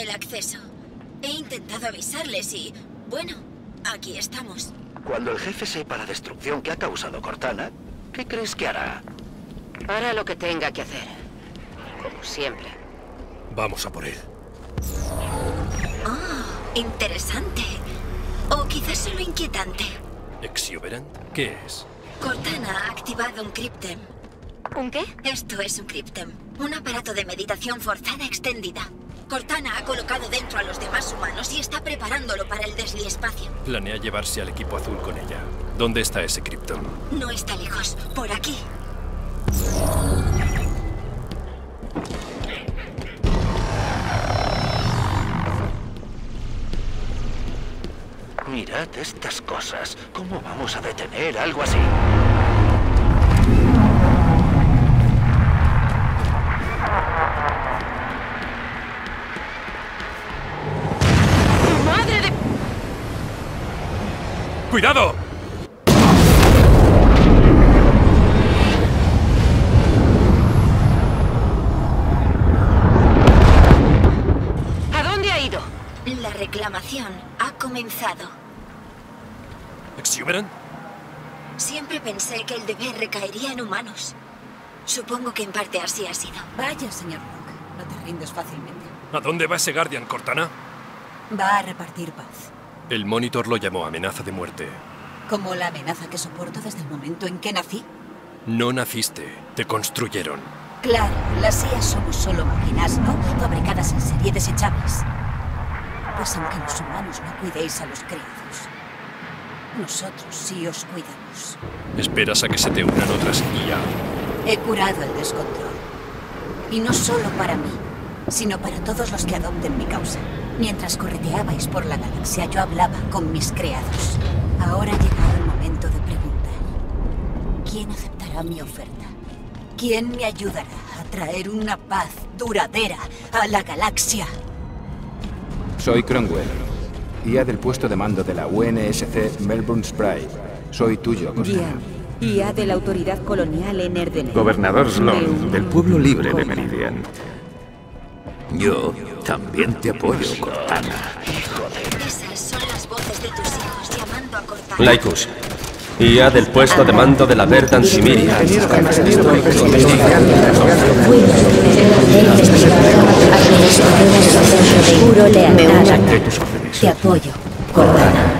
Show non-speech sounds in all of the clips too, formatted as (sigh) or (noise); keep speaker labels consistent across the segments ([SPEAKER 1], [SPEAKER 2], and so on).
[SPEAKER 1] el acceso. He intentado avisarles y... Bueno, aquí estamos.
[SPEAKER 2] Cuando el jefe sepa la destrucción que ha causado Cortana, ¿qué crees que hará?
[SPEAKER 3] Hará lo que tenga que hacer. Como siempre.
[SPEAKER 4] Vamos a por él.
[SPEAKER 1] Oh, interesante. O quizás solo inquietante.
[SPEAKER 4] ¿Exuberant? ¿Qué es?
[SPEAKER 1] Cortana ha activado un Cryptem.
[SPEAKER 3] ¿Un qué?
[SPEAKER 1] Esto es un Cryptem. Un aparato de meditación forzada extendida. Cortana ha colocado dentro a los demás humanos y está preparándolo para el desliespacio.
[SPEAKER 4] Planea llevarse al equipo azul con ella. ¿Dónde está ese Krypton?
[SPEAKER 1] No está lejos. Por aquí.
[SPEAKER 2] Mirad estas cosas. ¿Cómo vamos a detener algo así?
[SPEAKER 4] ¡Cuidado!
[SPEAKER 3] ¿A dónde ha ido?
[SPEAKER 1] La reclamación ha comenzado.
[SPEAKER 4] ¿Exuberant?
[SPEAKER 1] Siempre pensé que el deber recaería en humanos. Supongo que en parte así ha sido.
[SPEAKER 5] Vaya, señor Rock. No te rindes fácilmente.
[SPEAKER 4] ¿A dónde va ese Guardian, Cortana?
[SPEAKER 5] Va a repartir paz.
[SPEAKER 4] El Monitor lo llamó amenaza de muerte.
[SPEAKER 5] Como la amenaza que soporto desde el momento en que nací.
[SPEAKER 4] No naciste, te construyeron.
[SPEAKER 5] Claro, las IAs somos solo máquinas, ¿no? Fabricadas en serie desechables. Pues aunque los humanos no cuidéis a los creados, nosotros sí os cuidamos.
[SPEAKER 4] Esperas a que se te unan otras IA.
[SPEAKER 5] He curado el descontrol. Y no solo para mí, sino para todos los que adopten mi causa. Mientras correteabais por la galaxia, yo hablaba con mis creados. Ahora ha llegado el momento de preguntar. ¿Quién aceptará mi oferta? ¿Quién me ayudará a traer una paz duradera a la galaxia?
[SPEAKER 6] Soy Cromwell, IA del puesto de mando de la UNSC Melbourne Spry. Soy tuyo.
[SPEAKER 7] Guía. IA de la autoridad colonial en Erdenel.
[SPEAKER 8] Gobernador Sloan,
[SPEAKER 7] De-
[SPEAKER 8] del pueblo libre de. Meridian. Yo también te apoyo, Cortana.
[SPEAKER 1] Esas son las voces de tus hijos llamando a Cortana.
[SPEAKER 9] Laicus. IA del puesto de mando de la Verdan Simiria.
[SPEAKER 7] Te apoyo, Cortana.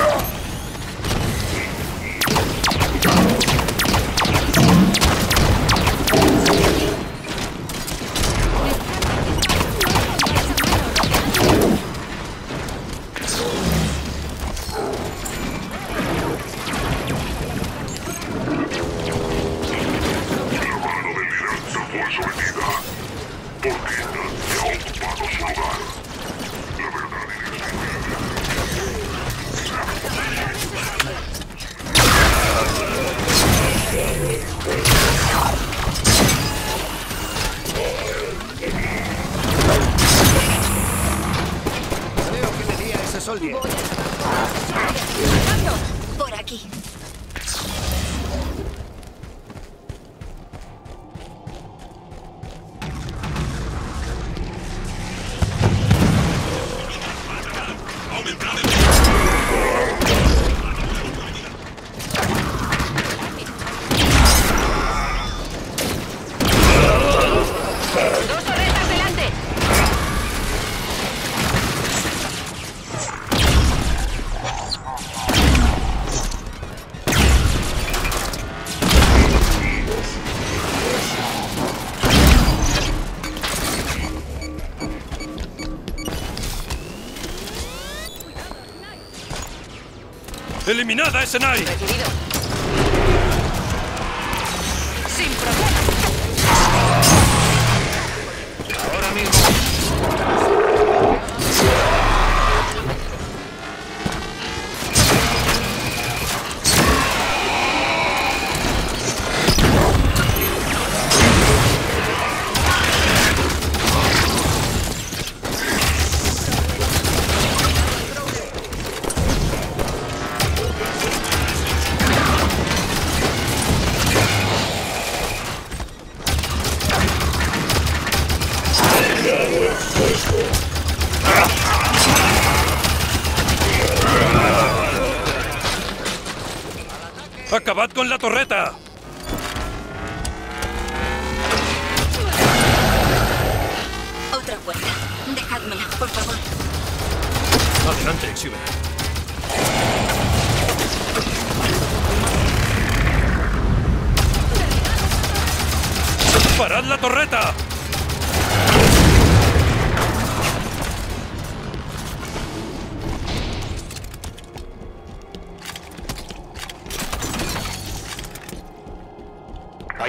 [SPEAKER 1] Por
[SPEAKER 4] ¡Eliminad a Esenai!
[SPEAKER 3] Recibido.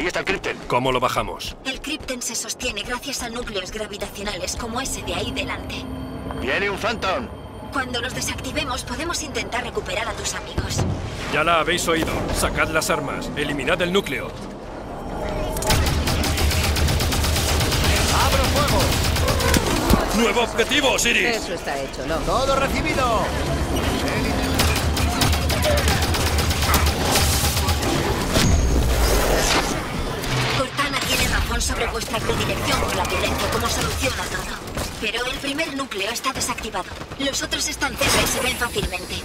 [SPEAKER 2] Ahí está el Krypton.
[SPEAKER 4] ¿Cómo lo bajamos?
[SPEAKER 1] El Krypton se sostiene gracias a núcleos gravitacionales como ese de ahí delante.
[SPEAKER 2] Viene un Phantom.
[SPEAKER 1] Cuando los desactivemos, podemos intentar recuperar a tus amigos.
[SPEAKER 4] Ya la habéis oído. Sacad las armas. Eliminad el núcleo.
[SPEAKER 10] ¡Abro fuego!
[SPEAKER 4] ¡Nuevo objetivo, Osiris!
[SPEAKER 3] Eso está hecho, Locke.
[SPEAKER 10] ¡Todo recibido!
[SPEAKER 1] Sobre vuestra predilección por la violencia como solución a todo. Pero el primer núcleo está desactivado. Los otros están cerca y se ven fácilmente.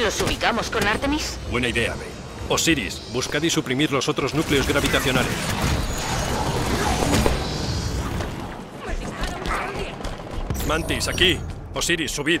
[SPEAKER 3] ¿Los ubicamos con Artemis?
[SPEAKER 4] Buena idea, May. Osiris, buscad y suprimir los otros núcleos gravitacionales. Mantis, aquí. Osiris, subid.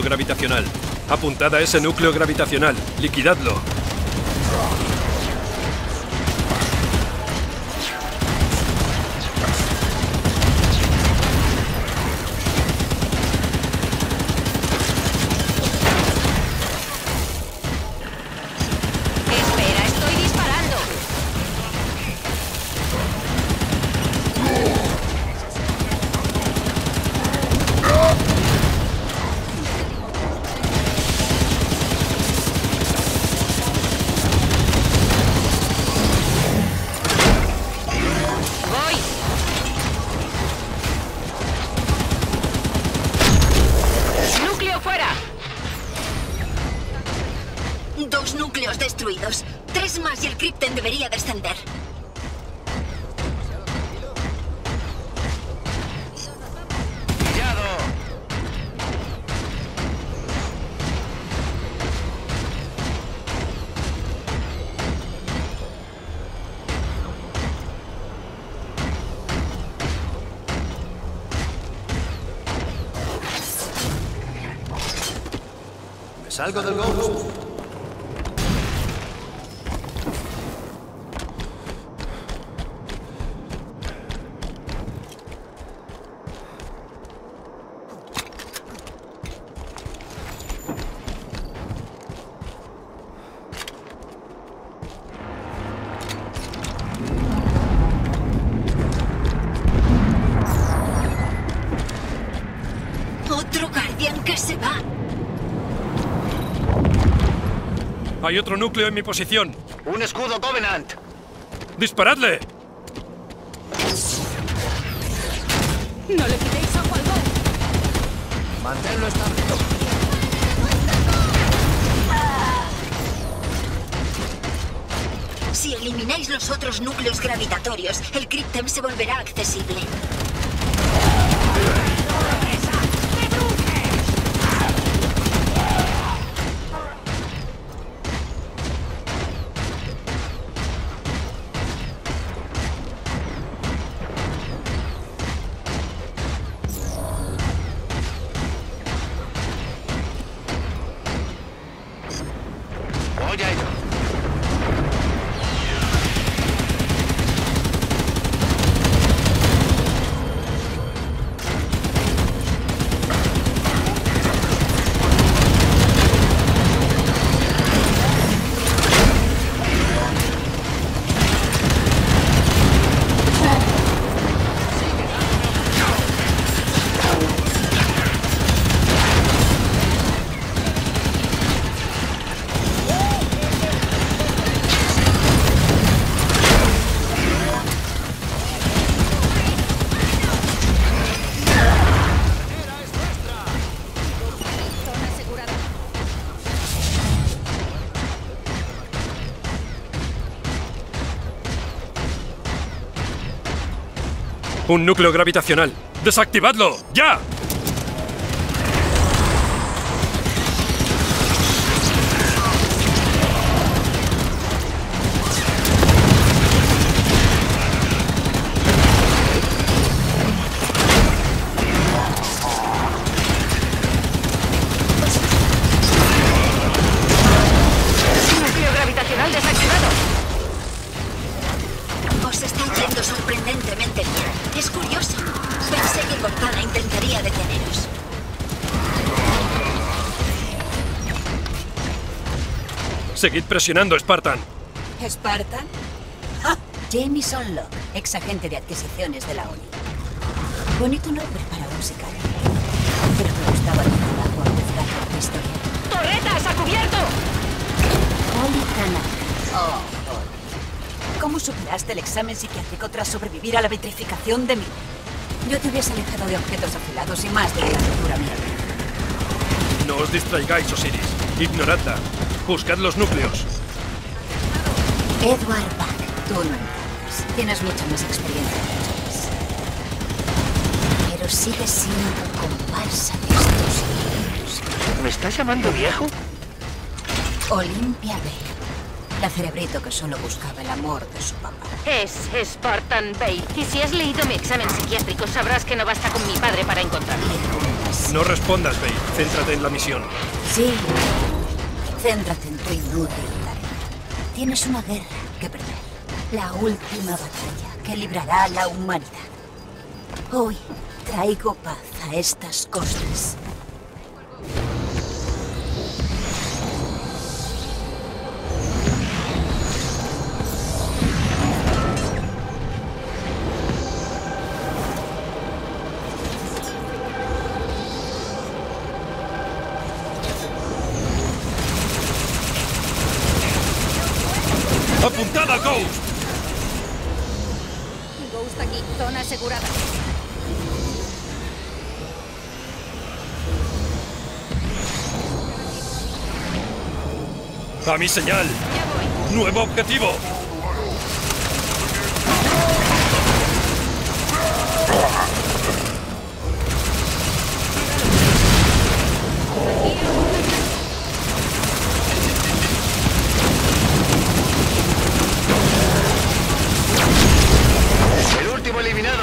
[SPEAKER 4] Gravitacional. Apuntad a ese núcleo gravitacional. Liquidadlo.
[SPEAKER 10] Salgo del Ghost.
[SPEAKER 4] Hay otro núcleo en mi posición.
[SPEAKER 2] Un escudo Covenant.
[SPEAKER 4] ¡Disparadle!
[SPEAKER 7] No le quitéis ojo al gol.
[SPEAKER 10] Manténlo estable.
[SPEAKER 1] Si elimináis los otros núcleos gravitatorios, el Krypton se volverá accesible.
[SPEAKER 4] Un núcleo gravitacional. ¡Desactivadlo! ¡Ya! Seguid presionando, Spartan.
[SPEAKER 5] ¿Spartan? Ah, Jameson Locke, ex agente de adquisiciones de la ONI. Bonito nombre para un sicario. Pero me gustaba tu trabajo por tu historia.
[SPEAKER 3] ¡Torretas a cubierto!
[SPEAKER 5] Oli Tanaka. Oh, Oli. ¿Cómo superaste el examen psiquiátrico tras sobrevivir a la vitrificación de mí? Yo te hubiese alejado de objetos afilados y más de la mía.
[SPEAKER 4] No os distraigáis, Osiris. Ignoradla. Buscad los núcleos.
[SPEAKER 5] Edward Buck, tú no entiendes. Tienes mucha más experiencia que. Pero sigues siendo comparsa de estos niños.
[SPEAKER 2] ¿Me estás llamando viejo?
[SPEAKER 5] Olympia Bale. La cerebrito que solo buscaba el amor de su papá.
[SPEAKER 3] Es Spartan Bale. Y si has leído mi examen psiquiátrico, sabrás que no basta con mi padre para encontrarme.
[SPEAKER 4] No respondas, Bale. Céntrate en la misión.
[SPEAKER 5] Sí. Céntrate en tu inútil tarea. Tienes una guerra que perder. La última batalla que librará a la humanidad. Hoy traigo paz a estas costas.
[SPEAKER 4] ¡A mi señal! ¡Nuevo objetivo!
[SPEAKER 10] El último eliminado.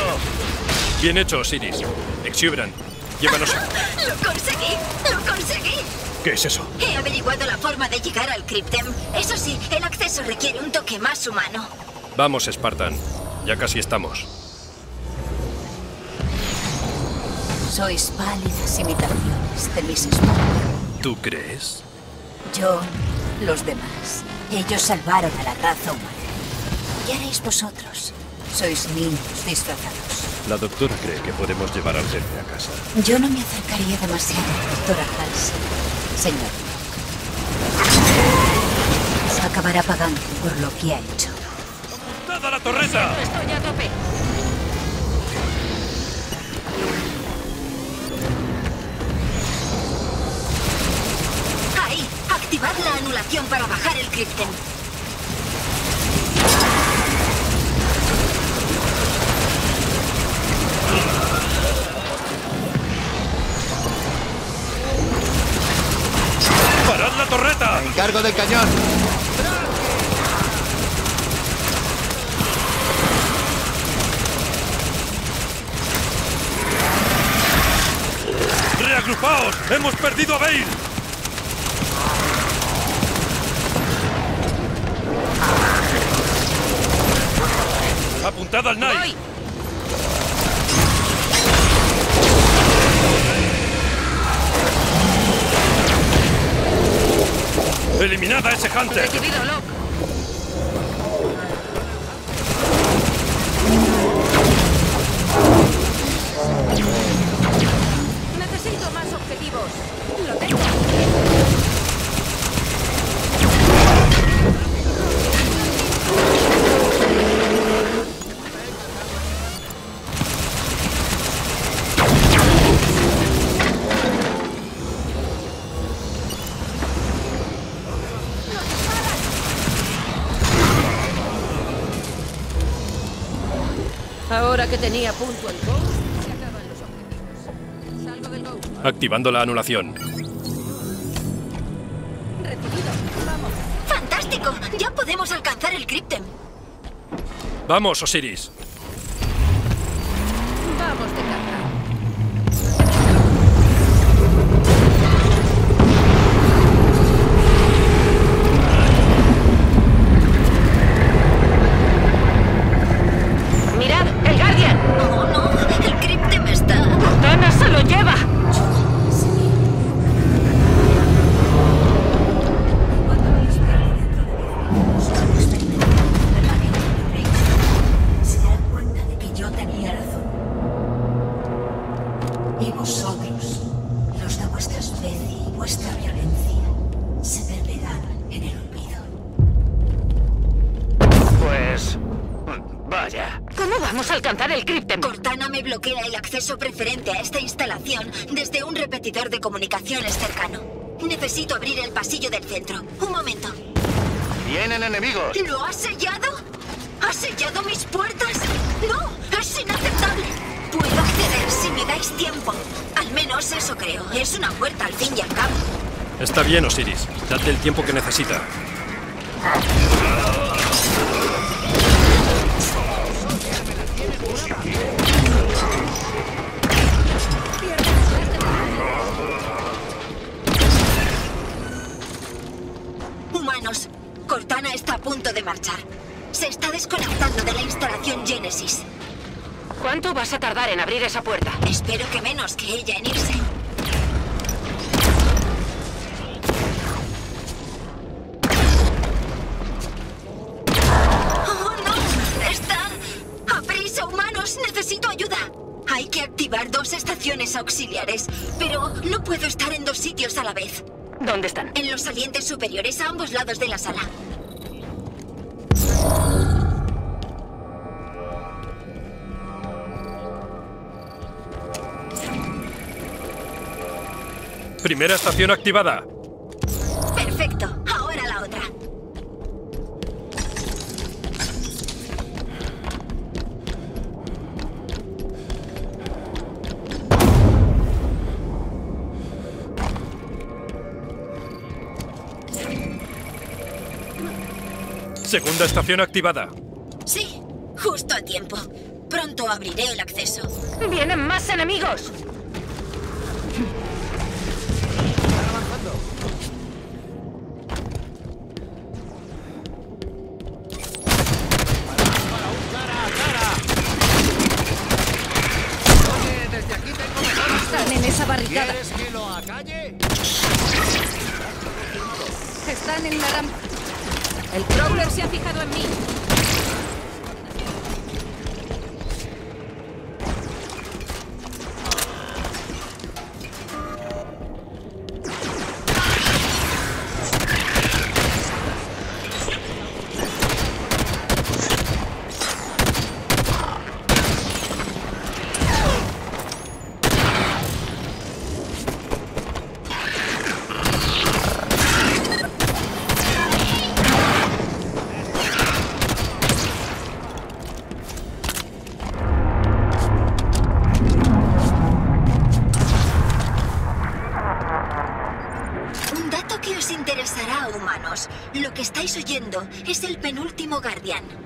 [SPEAKER 4] Bien hecho, Osiris. Exuberant, llévanos a... (laughs)
[SPEAKER 1] ¡Lo conseguí! ¡Lo conseguí!
[SPEAKER 4] ¿Qué es eso?
[SPEAKER 1] He averiguado la forma de llegar al Cryptem. Eso sí, el acceso requiere un toque más humano.
[SPEAKER 4] Vamos, Spartan. Ya casi estamos.
[SPEAKER 5] Sois pálidas imitaciones de mis Spartan.
[SPEAKER 4] ¿Tú crees?
[SPEAKER 5] Yo, los demás. Ellos salvaron a la raza humana. ¿Qué haréis vosotros? Sois niños disfrazados.
[SPEAKER 4] La doctora cree que podemos llevar al jefe a casa.
[SPEAKER 5] Yo no me acercaría demasiado, doctora Halsey. Señor. Se acabará pagando por lo que ha hecho.
[SPEAKER 4] ¡Dad a la torreta!
[SPEAKER 3] Estoy a tope.
[SPEAKER 1] Ahí, activad la anulación para bajar el Cryptem.
[SPEAKER 4] Torreta!
[SPEAKER 10] Encargo del cañón.
[SPEAKER 4] ¡Reagrupaos! ¡Hemos perdido a Bale! ¡Apuntad al Knight! ¡Eliminad a ese Hunter!
[SPEAKER 7] Que tenía punto el Ghost, se acaban los objetivos. Salgo del Ghost.
[SPEAKER 4] Activando la anulación.
[SPEAKER 7] Recibido. Vamos.
[SPEAKER 1] ¡Fantástico! Ya podemos alcanzar el Cryptem.
[SPEAKER 4] Vamos, Osiris. Bien, Osiris. Date el tiempo que necesita.
[SPEAKER 1] Humanos, Cortana está a punto de marchar. Se está desconectando de la instalación Genesis.
[SPEAKER 3] ¿Cuánto vas a tardar en abrir esa puerta?
[SPEAKER 1] Espero que menos que ella en irse. Auxiliares, pero no puedo estar en dos sitios a la vez.
[SPEAKER 3] ¿Dónde están?
[SPEAKER 1] En los salientes superiores a ambos lados de la sala.
[SPEAKER 4] Primera estación activada.
[SPEAKER 1] Perfecto.
[SPEAKER 4] Segunda estación activada.
[SPEAKER 1] Sí, justo a tiempo. Pronto abriré el acceso.
[SPEAKER 3] ¡Vienen más enemigos!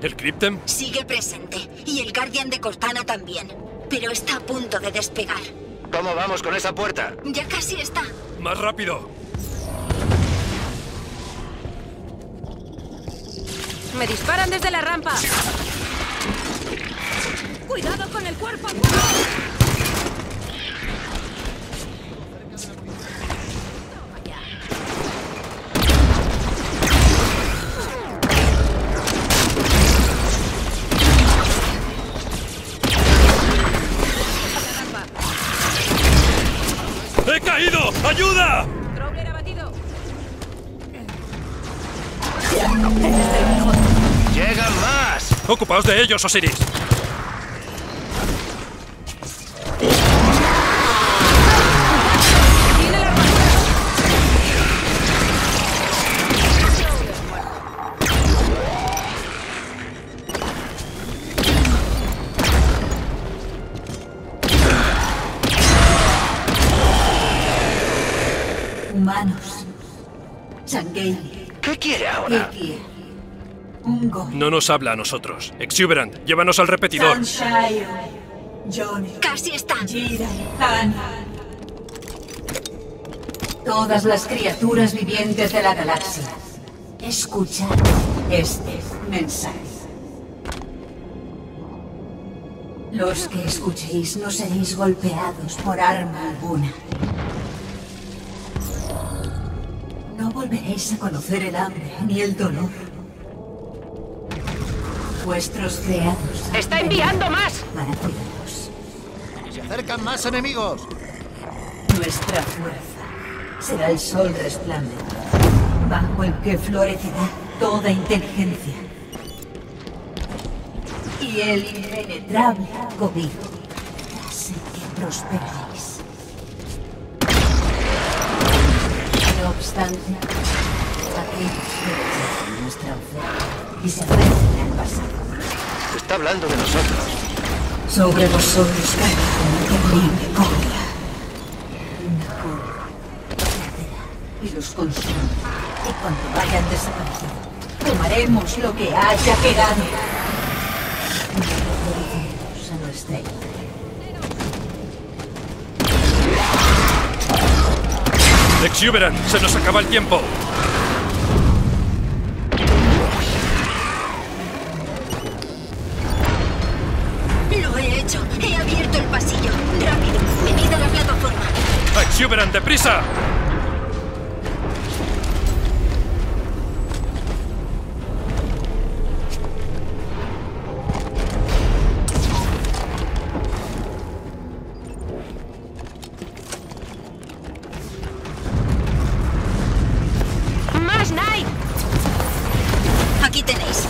[SPEAKER 7] ¿El
[SPEAKER 4] Cryptem?
[SPEAKER 1] Sigue presente. Y el guardián de Cortana también. Pero está a punto de despegar.
[SPEAKER 2] ¿Cómo vamos con esa puerta?
[SPEAKER 1] Ya casi está.
[SPEAKER 4] ¡Más rápido!
[SPEAKER 7] Me disparan desde la rampa. Cuidado con el cuerpo a
[SPEAKER 4] Ocupaos de ellos, Osiris. Nos habla a nosotros. Exuberant, llévanos al repetidor.
[SPEAKER 1] Casi está.
[SPEAKER 5] Todas las criaturas vivientes de la galaxia. Escuchad este mensaje. Los que escuchéis no seréis golpeados por arma alguna. No volveréis a conocer el hambre ni el dolor. Vuestros creados.
[SPEAKER 3] ¡Está enviando más!
[SPEAKER 5] para cuidaros.
[SPEAKER 10] Se acercan más enemigos.
[SPEAKER 5] Nuestra fuerza será el sol resplandeciente, bajo el que florecerá toda inteligencia. Y el impenetrable cobijo el que prosperáis. No obstante, aquellos que rechazan nuestra oferta y se al pasado,
[SPEAKER 2] Está hablando de nosotros.
[SPEAKER 5] sobre vosotros caerá una terrible cólera. Una cólera y los consume. Y cuando vayan desapareciendo, tomaremos lo que haya quedado. Y a nuestra.
[SPEAKER 4] Exuberant, se nos acaba el tiempo. Exuberant, deprisa.
[SPEAKER 3] ¡Más Knight!
[SPEAKER 1] Aquí tenéis.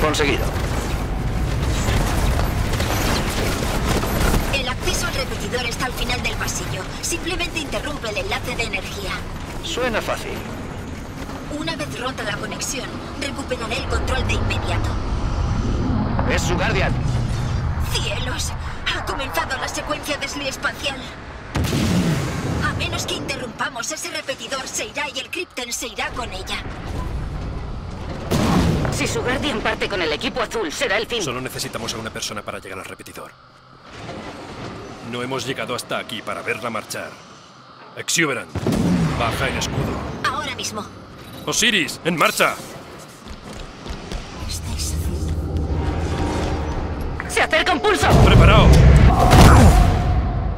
[SPEAKER 2] Conseguido. Suena fácil.
[SPEAKER 1] Una vez rota la conexión, recuperaré el control de inmediato.
[SPEAKER 2] Es su guardian.
[SPEAKER 1] ¡Cielos! Ha comenzado la secuencia de espacial. A menos que interrumpamos, ese repetidor se irá y el Krypton se irá con ella.
[SPEAKER 3] Si su Guardian parte con el equipo azul, será el fin.
[SPEAKER 4] Solo necesitamos a una persona para llegar al repetidor. No hemos llegado hasta aquí para verla marchar. Exuberant, baja en escudo.
[SPEAKER 1] Ahora mismo.
[SPEAKER 4] Osiris, en marcha.
[SPEAKER 5] ¿Qué estáis haciendo?
[SPEAKER 3] ¡Se acerca un pulso!
[SPEAKER 4] Preparaos.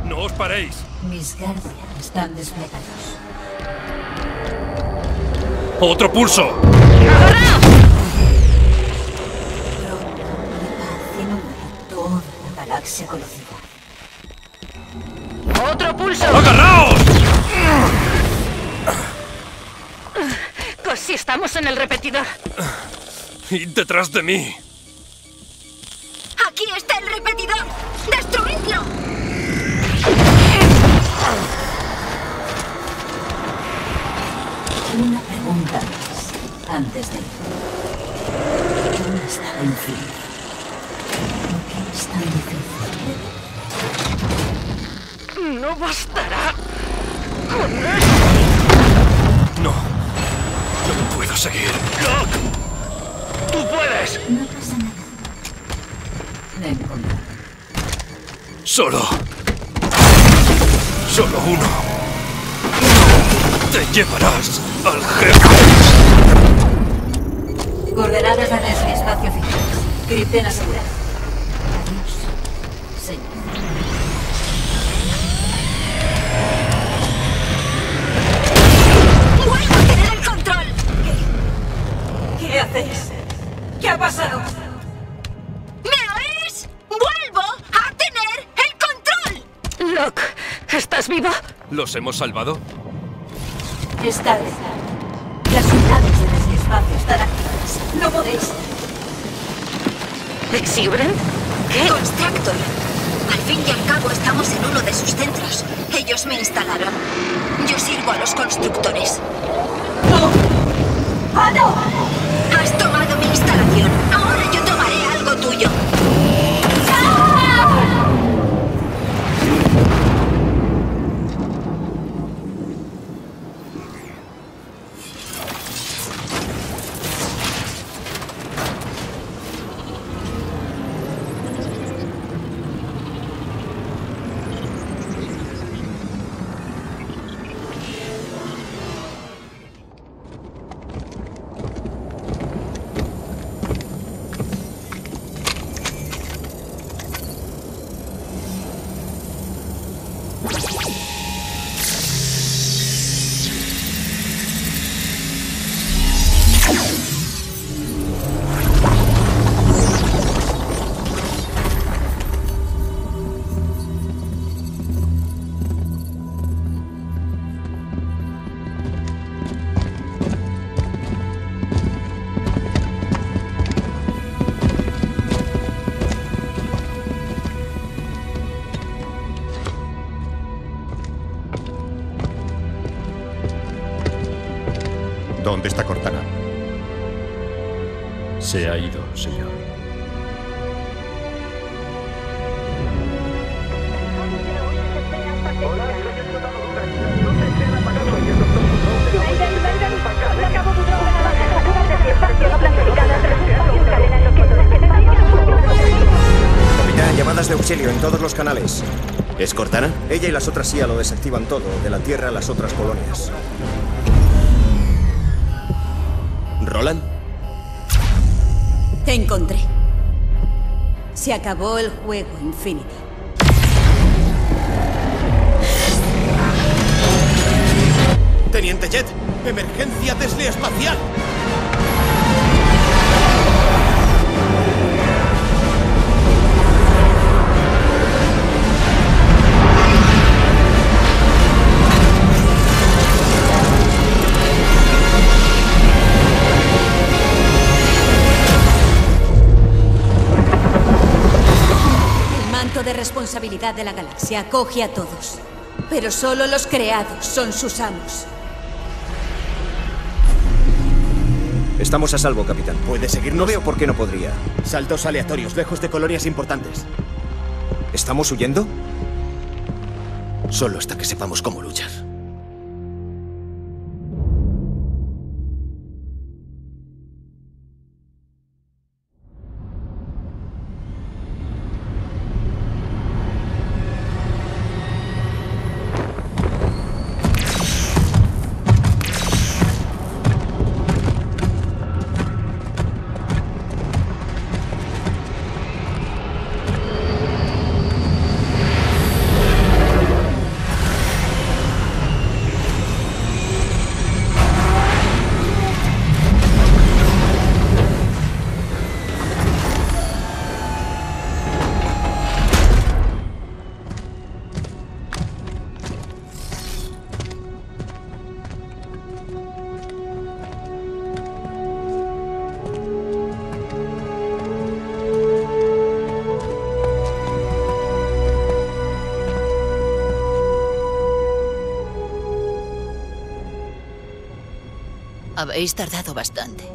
[SPEAKER 4] No os paréis.
[SPEAKER 5] Mis guardias están desplegados.
[SPEAKER 4] Otro pulso.
[SPEAKER 3] ¡Agarraos!
[SPEAKER 5] Pronto, mi paz inundará toda la galaxia conocida.
[SPEAKER 3] ¡Otro pulso!
[SPEAKER 4] ¡Agarraos!
[SPEAKER 3] Casi estamos en el repetidor.
[SPEAKER 4] Y detrás de mí.
[SPEAKER 1] ¡Aquí está el repetidor! ¡Destruidlo!
[SPEAKER 5] Una pregunta más, antes de ir. ¿Dónde está la infinidad? ¿Por qué es tan difícil?
[SPEAKER 3] No bastará. Con
[SPEAKER 4] No. Seguir.
[SPEAKER 2] ¡Tú puedes!
[SPEAKER 5] No pasa nada. Ven conmigo.
[SPEAKER 4] Solo. Solo uno. Te llevarás al jefe.
[SPEAKER 5] Coordenadas de espacio fijo. Krypton asegurado. Adiós, señor. ¿Qué haces? ¿Qué ha pasado?
[SPEAKER 1] ¿Me oís? ¡Vuelvo a tener el control!
[SPEAKER 3] Locke, ¿estás vivo?
[SPEAKER 4] ¿Los hemos salvado?
[SPEAKER 5] Es tarde. Las unidades de espacio están activadas. No podéis.
[SPEAKER 3] ¿Exuberant? ¿Qué?
[SPEAKER 1] Constructor. Al fin y al cabo estamos en uno de sus centros. Ellos me instalaron. Yo sirvo a los constructores.
[SPEAKER 5] ¡No! ¡Ah, no!
[SPEAKER 1] Instalación.
[SPEAKER 11] ¿Dónde está Cortana?
[SPEAKER 4] Se ha ido, señor.
[SPEAKER 12] Capitán, llamadas de auxilio en todos los canales. ¿Es Cortana? Ella y las otras CIA lo desactivan todo, de la Tierra a las otras colonias.
[SPEAKER 5] Se acabó el juego, Infinity.
[SPEAKER 13] Teniente Jet, emergencia Tesla espacial.
[SPEAKER 5] Responsabilidad de la galaxia acoge a todos. Pero solo los creados son sus amos.
[SPEAKER 12] Estamos a salvo, capitán.
[SPEAKER 13] ¿Puede seguirnos?
[SPEAKER 12] No veo por qué no podría.
[SPEAKER 13] Saltos aleatorios, lejos de colonias importantes.
[SPEAKER 12] ¿Estamos huyendo?
[SPEAKER 13] Solo hasta que sepamos cómo luchar.
[SPEAKER 14] Habéis tardado bastante.